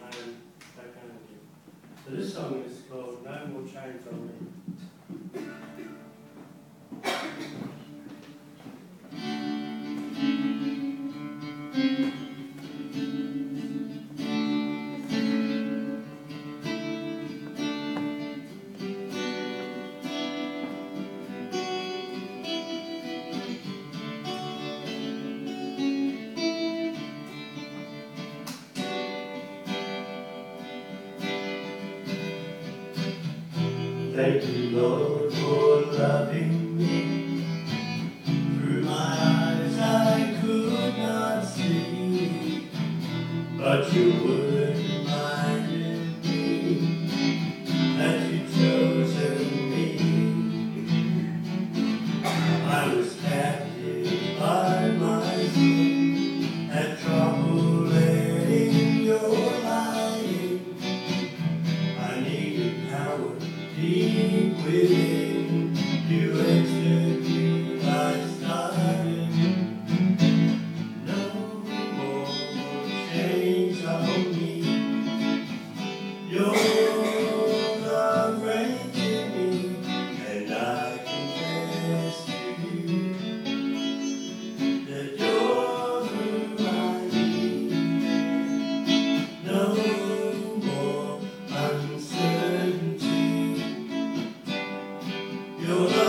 that kind of thing. So this song is called No More Chains on Me. thank you Thank you, Lord, for loving me. Through my eyes I could not see, but you would. deep within you. You